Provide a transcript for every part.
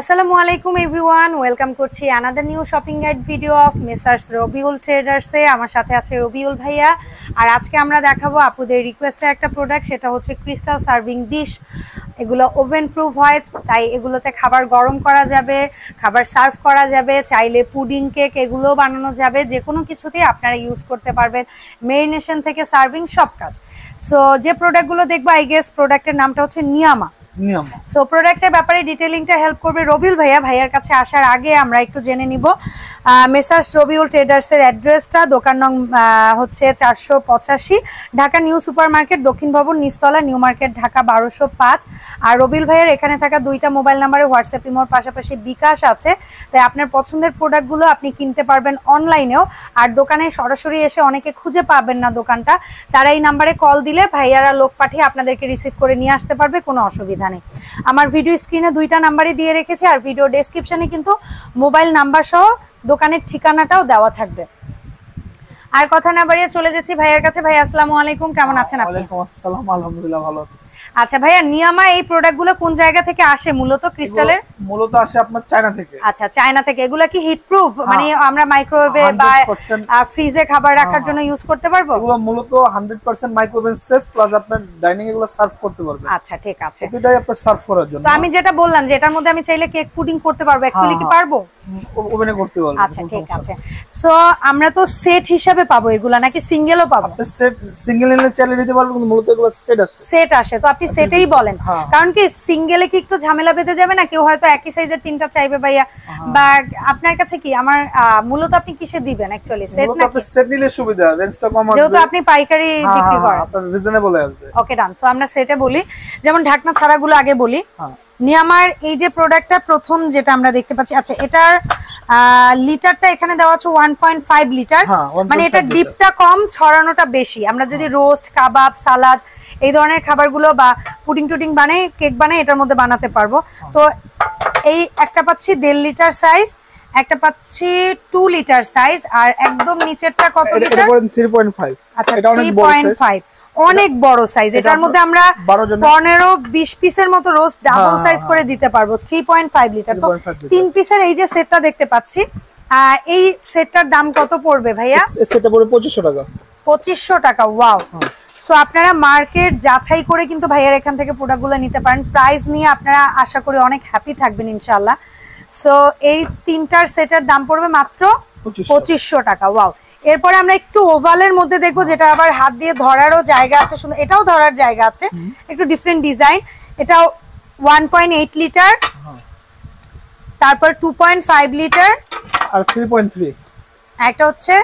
আসসালামু আলাইকুম everyone welcome করছি another new shopping guide video of messrs Rabiul ট্রেডার্সে আমার সাথে আছে রবিউল ভাইয়া। আর আজকে আমরা দেখাবো আপুদের রিকোয়েস্টের একটা প্রোডাক্ট সেটা হচ্ছে ক্রিস্টাল সার্ভিং ডিশ এগুলো ওভেন প্রুফ হয়, তাই এগুলোতে খাবার গরম করা যাবে, খাবার সার্ভ করা যাবে, চাইলে পুডিং কেক এগুলোও বানানো যাবে যে কোনো কিছুতেই আপনারা ইউজ করতে পারবেন। মেরিনেশন থেকে সার্ভিং সব কাজ। সো যে প্রোডাক্টগুলো দেখব আই গেস প্রোডাক্টের নামটা হচ্ছে নিয়ামা সো প্রোডাক্টের ব্যাপারে ডিটেলিংটা হেল্প করবে রবিউল ভাইয়া। ভাইয়ার কাছে আসার আগে আমরা একটু জেনে নিব। মেসার্স রবিউল ট্রেডার্সের অ্যাড্রেসটা দোকান নং হচ্ছে চারশো পঁচাশি, ঢাকা নিউ সুপার মার্কেট দক্ষিণ ভবন নিস্তলা নিউ মার্কেট, ঢাকা বারোশো পাঁচ। আর রবিউল ভাইয়ার এখানে থাকা দুইটা মোবাইল নাম্বারে হোয়াটসঅ্যাপ ইমোর পাশাপাশি বিকাশ আছে। তাই আপনার পছন্দের প্রোডাক্টগুলো আপনি কিনতে পারবেন অনলাইনেও আর দোকানে সরাসরি এসে অনেকে খুঁজে পাবেন না দোকানটা। তারা এই নাম্বারে কল দিলে ভাইয়ারা লোক পাঠিয়ে আপনাদেরকে রিসিভ করে নিয়ে আসতে পারবে, কোনো অসুবিধা নেই আমার ভিডিও স্ক্রিনে দুইটা নাম্বারই দিয়ে রেখেছি আর ভিডিও ডেসক্রিপশানে কিন্তু মোবাইল নাম্বার সহ দোকানের ঠিকানাটাও দেওয়া থাকবে। আর কথা না বাড়িয়ে চলে যাচ্ছি ভাইয়ার কাছে। ভাই আসসালামু আলাইকুম। কেমন আছেন আপনি? আসসালাম। আলহামদুলিল্লাহ, ভালো আছি। আচ্ছা ভাইয়া নিয়ামা এই প্রোডাক্টগুলো কোন জায়গা থেকে আসে? মূলত ক্রিস্টালের মূলত আসে আপনার চায়না থেকে। আচ্ছা চায়না থেকে। এগুলো কি হিট প্রুফ হ্যাঁ। মানে আমরা মাইক্রোওয়েভে বা ফ্রিজে খাবার রাখার হ্যাঁ, জন্য ইউজ করতে পারব? এগুলো মূলত 100% মাইক্রোওভেন সেফ প্লাস আপনার ডাইনিং এগুলো সার্ভ করতে পারবেন আচ্ছা ঠিক আছে। প্রতিটাই আপনার সার্ভ করার জন্য। তো আমি যেটা বললাম যে এটার মধ্যে আমি চাইলে কেক পুডিং করতে পারব। অ্যাকচুয়ালি কি হ্যাঁ, পারব? ওভেনে করতে পারবেন আচ্ছা ঠিক আছে। সো আমরা তো সেট হিসাবে পাবো এগুলা নাকি সিঙ্গেলও পাবো? আপনি সেট সিঙ্গেল নিলে চাইলে নিতে পারবেন কিন্তু মূলত এগুলো সেট আছে। সেট আসে তো আপনি সেটেই বলেন। হ্যাঁ। কারণ কি সিঙ্গেলে কি একটু ঝামেলা বেঁধে যাবে না? কেউ হয়তো একই সাইজের তিনটা চাইবে ভাইয়া। হ্যাঁ। বা আপনার কাছে কি আমার মূলত আপনি কিসে দিবেন অ্যাকচুয়ালি সেট নাকি আপনি সেট নিলে সুবিধা রেঞ্জটা কম আসবে। যেহেতু আপনি পাইকারি হ্যাঁ, বিক্রি হ্যাঁ, করেন। আপনার রিজনেবল আসবে। ওকে ডান সো আমরা সেটে বলি। যেমন ঢাকনা ছাড়াগুলো আগে বলি। হ্যাঁ। নিয়ামার এই যে প্রোডাক্টটা প্রথম যেটা আমরা দেখতে পাচ্ছি আচ্ছা এটার লিটারটা এখানে দেওয়া আছে ওয়ান পয়েন্ট ফাইভ লিটার। হ্যাঁ, 1.5 মানে এটা। ডিপটা কম ছড়ানোটা বেশি। আমরা যদি রোস্ট কাবাব সালাদ এই ধরনের খাবারগুলো বা পুডিং টুডিং বানাই কেক বানাই এটার মধ্যে বানাতে পারব। তো এই একটা পাচ্ছি দেড় লিটার সাইজ একটা পাচ্ছি টু লিটার সাইজ আর একদম নিচেরটা কত লিটার? করেন 3.5 আচ্ছা এটা অনেক থ্রি বড় পয়েন্ট। ফাইভ অনেক বড় সাইজ এটার মধ্যে আমরা পনেরো বিশ পিসের মতো রোজ ডাবল হ্যাঁ, সাইজ হ্যাঁ, করে দিতে পারব থ্রি পয়েন্ট ফাইভ লিটার তো তিন পিসের এই যে সেটটা দেখতে পাচ্ছি এই সেটটার দাম কত পড়বে ভাইয়া? সেটা পড়ে 2500 টাকা। পঁচিশশো টাকা ওয়াও হ্যাঁ। সো আপনারা মার্কেট যাচাই করে কিন্তু ভাইয়ার এখান থেকে প্রোডাক্টগুলো নিতে পারেন। প্রাইস নিয়ে আপনারা আশা করি অনেক হ্যাপি থাকবেন ইনশাল্লাহ সো এই তিনটার সেটের দাম পড়বে মাত্র পঁচিশশো। টাকা ওয়াও এরপরে আমরা একটু ওভালের মধ্যে দেখব যেটা আবার হাত দিয়ে ধরারও জায়গা আছে এটাও ধরার জায়গা আছে। একটু ডিফারেন্ট ডিজাইন এটাও ওয়ান পয়েন্ট এইট লিটার হ্যাঁ। তারপর টু পয়েন্ট ফাইভ লিটার আর 3.3 একটা হচ্ছে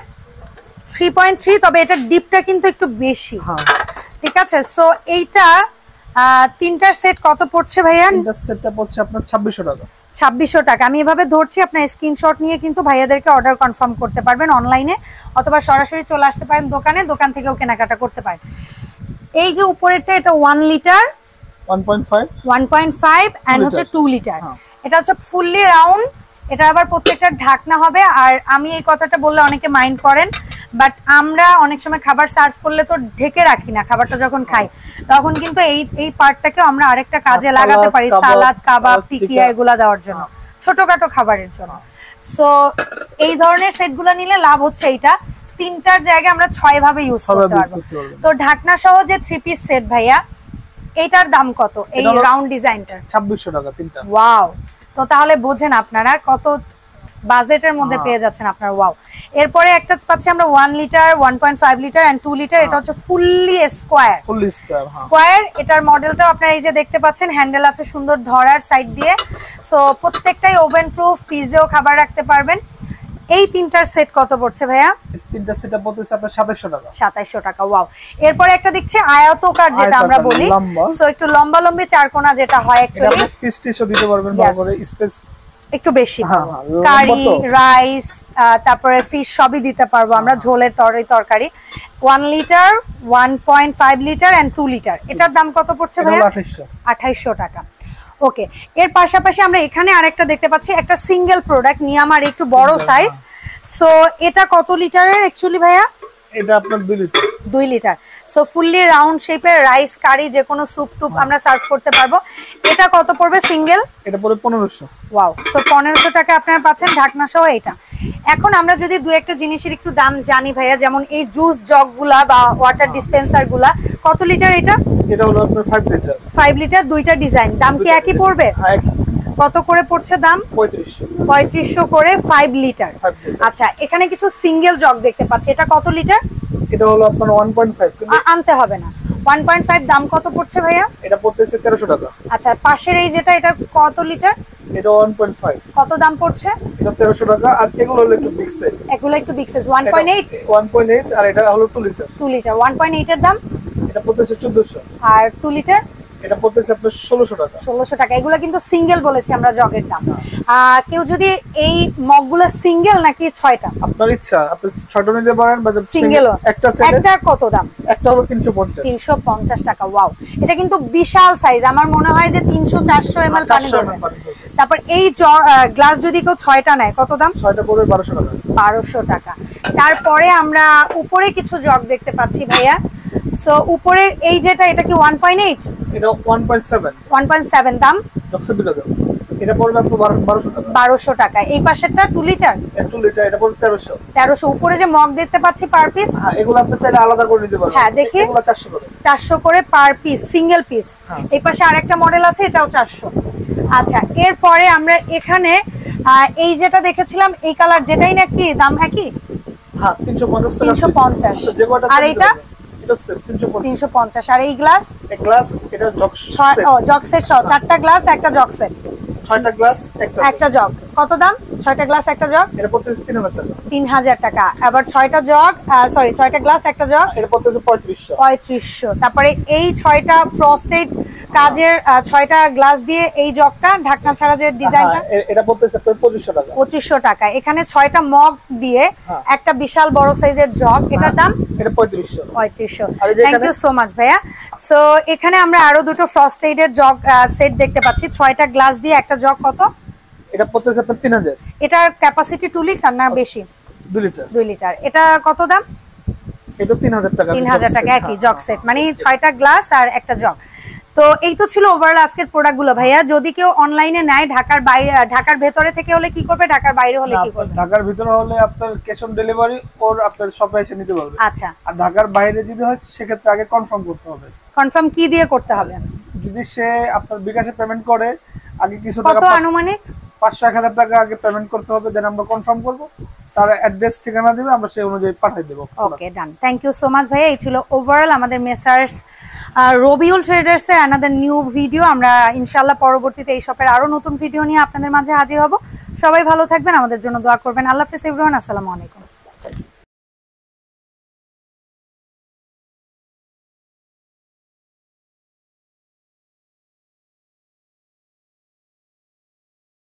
থ্রি পয়েন্ট থ্রি তবে এটার ডিপটা কিন্তু একটু বেশি। হ্যাঁ। ঠিক আছে? সো এইটা তিনটার সেট কত পড়ছে ভাইয়া? সেটটা পড়ছে আপনার 2600 টাকা। ছাব্বিশশো টাকা। আমি এভাবে ধরছি আপনার স্ক্রিনশট নিয়ে কিন্তু ভাইয়াদেরকে অর্ডার কনফার্ম করতে পারবেন অনলাইনে অথবা সরাসরি চলে আসতে পারেন দোকানে দোকান থেকেও কেনাকাটা করতে পারেন। এই যে উপরেরটা এটা one litre 1.5 one point five and হচ্ছে টু লিটার হ্যাঁ। এটা হচ্ছে ফুললি রাউন্ড এটা আবার প্রত্যেকটা ঢাকনা হবে আর আমি এই কথাটা বললে অনেকে মাইন্ড করেন বাট আমরা অনেক সময় খাবার সার্ভ করলে তো ঢেকে রাখি না খাবারটা যখন খাই তখন কিন্তু এই এই পার্টটাকে আমরা আরেকটা কাজে লাগাতে পারি সালাদ কাবাব টিকিয়া টিকা। এগুলা দেওয়ার জন্য ছোটখাটো খাবারের জন্য। সো এই ধরনের সেটগুলো নিলে লাভ হচ্ছে এইটা তিনটার জায়গায় আমরা ছয় ভাবে ইউজ করতে পারব। তো ঢাকনা সহ যে থ্রি পিস সেট ভাইয়া এটার দাম কত? এই রাউন্ড ডিজাইনটার 2600 টাকা তিনটা। ওয়াও তো তাহলে বোঝেন আপনারা কত বাজেটের মধ্যে হ্যাঁ। পেয়ে যাচ্ছেন আপনার ওয়াও। এরপরে একটা পাচ্ছি আমরা one litre one point five litre and two litre এটা হচ্ছে ফুললি স্কোয়ার ফুললি স্কয়ার হ্যাঁ। স্কোয়ার এটার মডেলটাও আপনারা এই যে দেখতে পাচ্ছেন হ্যান্ডেল আছে সুন্দর ধরার সাইড দিয়ে। সো প্রত্যেকটাই ওভেন প্রুফ ফ্রিজেও খাবার রাখতে পারবেন। এই তিনটার সেট কত পড়ছে ভাইয়া? তিনটা সেটআপ পড়তেছে আপনার 2700 টাকা। সাতাইশশো টাকা ওয়াও। এরপরে একটা দেখছি আয়তকার যেটা আমরা বলি। সো একটু লম্বা লম্বি চারকোনা যেটা হয় অ্যাকচুয়ালি আপনি ফিস টিশও দিতে পারবেন. ভালো স্পেস একটু বেশি। হ্যাঁ, হ্যাঁ, কারি। রাইস তারপরে ফিশ সবই দিতে পারব আমরা ঝোলের তরকারি তরকারি। One litre one point five litre and two litre এটার দাম কত পড়ছে ভাইয়া? 2800 আঠাইশশো টাকা। ওকে এর পাশাপাশি আমরা এখানে আরেকটা দেখতে পাচ্ছি একটা সিঙ্গেল প্রোডাক্ট নিয়ে আমার একটু বড় সাইজ সো এটা কত লিটারের অ্যাকচুয়ালি ভাইয়া? এটা আপনার দুই লিটার। দুই লিটার। সো ফুললি রাউন্ড শেপের রাইস কারি যে কোনো স্যুপ টুপ আমরা সার্ভ করতে পারব। এটা কত পড়বে সিঙ্গেল এটা পরে পনেরোশো। ওয়াও সো পনেরোশো টাকা আপনারা পাচ্ছেন ঢাকনা সহ এটা। এখন আমরা যদি দু একটা জিনিসের একটু দাম জানি ভাইয়া যেমন এই জুস জগগুলা বা ওয়াটার ডিসপেন্সারগুলা কত লিটার এটা? এটা হলো আপনার ফাইভ লিটার ফাইভ লিটার দুইটা ডিজাইন দাম কি একই পড়বে? হ্যাঁ কত করে পড়ছে দাম? পঁয়ত্রিশশো। করে ফাইভ লিটার আচ্ছা এখানে কিছু সিঙ্গেল জগ দেখতে পাচ্ছি। এটা কত লিটার এটা হলো আপনার ওয়ান পয়েন্ট ফাইভ আনতে হবে না। ওয়ান পয়েন্ট ফাইভ দাম কত পড়ছে ভাইয়া? এটা পড়তেছে টাকা। আচ্ছা পাশের এই যেটা এটা কত লিটার এটা ওয়ান পয়েন্ট ফাইভ কত দাম পড়ছে? এটা টাকা আর এগুলো হলো একটু বিগ সাইজ এগুলো বিগ সাইজ আর এটা হলো লিটার লিটার দাম? এটা পড়তেছে চোদ্দশো। আর টু লিটার এটা পড়তেছে আপনার ষোলোশো টাকা। ষোলোশো টাকা। এগুলো কিন্তু সিঙ্গেল বলেছি আমরা জগের দাম। কেউ যদি এই মগগুলো সিঙ্গেল নাকি ছয়টা? আপনার ইচ্ছা আপনি ছয়টা নিতে পারেন বা সিঙ্গেল একটা একটা কত দাম? একটা হলো তিনশো পঞ্চাশ। তিনশো পঞ্চাশ টাকা ওয়াও। এটা কিন্তু বিশাল সাইজ আমার মনে হয় যে তিনশো চারশো এম এল পানি ধরবে। ml পানি ধরবে। তারপর এই গ্লাস যদি কেউ ছয়টা নেয় কত দাম? ছয়টা পড়বে বারোশো টাকা। বারোশো টাকা। তারপরে আমরা উপরে কিছু জগ দেখতে পাচ্ছি ভাইয়া। সো উপরের এই যেটা এটা কি ওয়ান পয়েন্ট এইট এটা one point seven one point seven দাম? জক্সে দুটা দাম। এটা পড়বে আপনার বারো- বারোশো টাকা। বারোশো টাকা। এই পাশেরটা টু লিটার একটু লিটার এটা পড়বে তেরোশো। তেরোশো। উপরে যে মগ দেখতে পাচ্ছি পার পিস হ্যাঁ এগুলো আপনি চাইলে আলাদা করে নিতে পারবেন। হ্যাঁ, দেখি। এগুলো চারশো করে। চারশো করে পার পিস সিঙ্গেল পিস হ্যাঁ। এই পাশে আরেকটা মডেল আছে এটাও চারশো। আচ্ছা এরপরে আমরা এখানে এই যেটা দেখেছিলাম এই কালার যেটাই নাকি দাম একই হ্যাঁ তিনশো পঞ্চাশ টাকা 350 piece। তো যে কয়টা আর চাইলে এটা? তিনশো পঞ্চাশ। আর এই গ্লাস? গ্লাস এটা জগ সেট সহ চারটা গ্লাস একটা জগ সেট ছয়টা গ্লাস একটা একটা জগ। কত দাম? ছয়টা গ্লাস একটা জগ। এটা পড়তেছে তিন হাজার টাকা। আবার ছয়টা জগ সরি ছয়টা গ্লাস একটা জগ। এটা পড়তেছে পঁয়ত্রিশশো। পঁয়ত্রিশশো। তারপরে এই ছয়টা ফ্রস্টেড কাজের ছয়টা গ্লাস দিয়ে এই জগটা ঢাকনা ছাড়া যে ডিজাইনটা হ্যাঁ, এটা পড়তেছে আপনার পঁচিশশো টাকা। পঁচিশশো টাকা। এখানে ছয়টা মগ দিয়ে হ্যাঁ। একটা বিশাল বড় সাইজের জগ। এটার দাম এটা পঁয়ত্রিশশো। পঁয়ত্রিশশো। আর এই যে থ্যাংক ইউ সো মাচ ভাইয়া। সো এখানে আমরা আরও দুটো ফ্রস্টেডের জগ সেট দেখতে পাচ্ছি। ছয়টা গ্লাস দিয়ে একটা জগ কত? এটা পড়তেছে আপনার তিন হাজার। এটার ক্যাপাসিটি টু লিটার না বেশি? দুই লিটার দুই লিটার এটা কত দাম? এটা তিন হাজার টাকা। তিন হাজার জগ টাকা set, একই জগ সেট মানে জগ set। ছয়টা গ্লাস আর একটা জগ। তো এই তো ছিল ওভারঅল আজকের প্রোডাক্টগুলো ভাইয়া। যদি কেউ অনলাইনে নেয় ঢাকার বাইরে ঢাকার ভেতরে থেকে হলে কি করবে? ঢাকার বাইরে হলে কি করবে? ঢাকার ভিতরে হলে আপনার ক্যাশ অন ডেলিভারি ওর আপনার শপে এসে নিতে পারবে। আচ্ছা। আর ঢাকার বাইরে যদি হয় সেক্ষেত্রে আগে কনফার্ম করতে হবে। কনফার্ম কি দিয়ে করতে হবে? যদি সে আপনার বিকাশে পেমেন্ট করে আগে কিছু টাকা পা- আনুমানিক? পাঁচশো এক হাজার টাকা আগে পেমেন্ট করতে হবে দেন আমরা কনফার্ম করব। তার অ্যাড্রেস ঠিকানা দিবে, আমরা সেই অনুযায়ী পাঠিয়ে দেবো। Okay done thank you so much ভাইয়া। এই ছিল ওভারঅল আমাদের মেসার্স রবিউল ট্রেডার্স এর অ্যানাদার নিউ ভিডিও আমরা ইনশাল্লাহ পরবর্তীতে এই শপের আরও নতুন ভিডিও নিয়ে আপনাদের মাঝে হাজির হব। সবাই ভালো থাকবেন, আমাদের জন্য দোয়া করবেন। আল্লাহ হাফিজ ইব্রাহিম আসসালামু আলাইকুম।